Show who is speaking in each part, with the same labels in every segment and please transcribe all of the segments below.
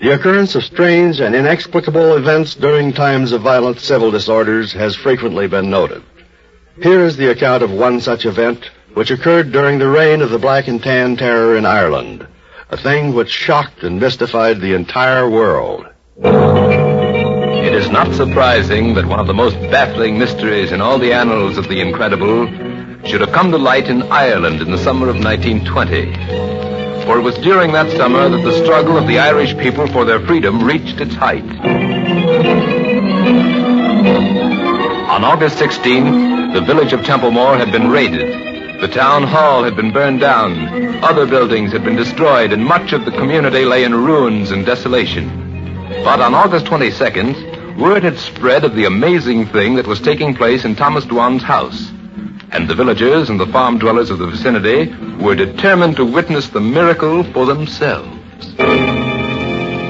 Speaker 1: The occurrence of strange and inexplicable events during times of violent civil disorders has frequently been noted. Here is the account of one such event which occurred during the reign of the Black and Tan Terror in Ireland, a thing which shocked and mystified the entire world.
Speaker 2: It is not surprising that one of the most baffling mysteries in all the annals of the incredible should have come to light in Ireland in the summer of 1920 for it was during that summer that the struggle of the Irish people for their freedom reached its height. On August 16, the village of Templemore had been raided. The town hall had been burned down. Other buildings had been destroyed, and much of the community lay in ruins and desolation. But on August 22nd, word had spread of the amazing thing that was taking place in Thomas Dwan's house and the villagers and the farm dwellers of the vicinity were determined to witness the miracle for themselves.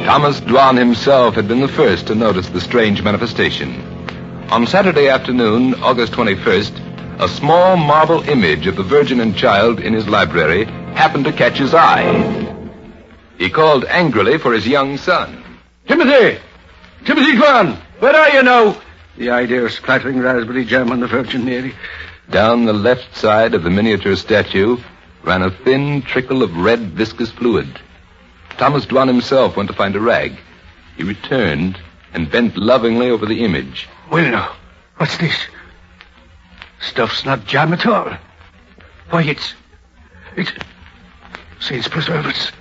Speaker 2: Thomas Dwan himself had been the first to notice the strange manifestation. On Saturday afternoon, August 21st, a small marble image of the Virgin and Child in his library happened to catch his eye. He called angrily for his young son.
Speaker 3: Timothy! Timothy Dwan! Where are you now? The idea of splattering raspberry jam on the Virgin Mary.
Speaker 2: Down the left side of the miniature statue ran a thin trickle of red viscous fluid. Thomas Dwan himself went to find a rag. He returned and bent lovingly over the image.
Speaker 3: Well, now, what's this? Stuff's not jam at all. Why, it's... It's... Saints preserve us.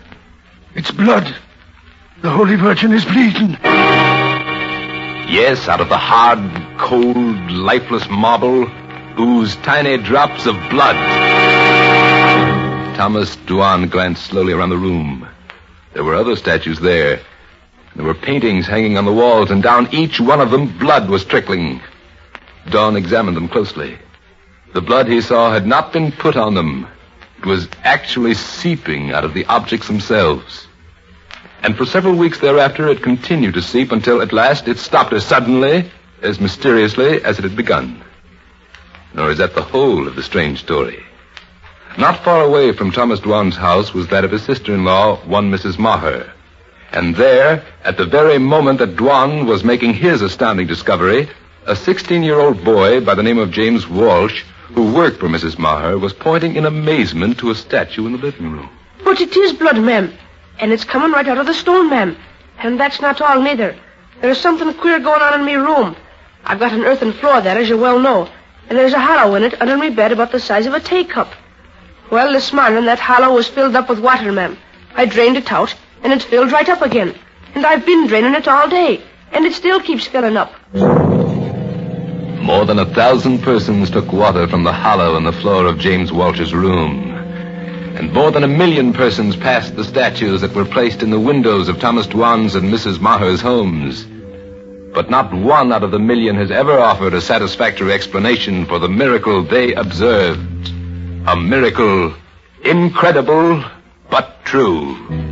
Speaker 3: It's blood. The Holy Virgin is bleeding.
Speaker 2: Yes, out of the hard, cold, lifeless marble oozed tiny drops of blood. Thomas Dwan glanced slowly around the room. There were other statues there. There were paintings hanging on the walls, and down each one of them, blood was trickling. Dwan examined them closely. The blood he saw had not been put on them. It was actually seeping out of the objects themselves. And for several weeks thereafter, it continued to seep until at last it stopped as suddenly, as mysteriously as it had begun nor is that the whole of the strange story. Not far away from Thomas Dwan's house was that of his sister-in-law, one Mrs. Maher. And there, at the very moment that Dwan was making his astounding discovery, a 16-year-old boy by the name of James Walsh, who worked for Mrs. Maher, was pointing in amazement to a statue in the living room.
Speaker 4: But it is blood, ma'am. And it's coming right out of the stone, ma'am. And that's not all, neither. There's something queer going on in me room. I've got an earthen floor there, as you well know and there's a hollow in it under my bed about the size of a teacup. Well, this morning that hollow was filled up with water, ma'am. I drained it out, and it's filled right up again. And I've been draining it all day, and it still keeps filling up.
Speaker 2: More than a thousand persons took water from the hollow in the floor of James Walsh's room. And more than a million persons passed the statues that were placed in the windows of Thomas Dwan's and Mrs. Maher's homes but not one out of the million has ever offered a satisfactory explanation for the miracle they observed. A miracle incredible but true.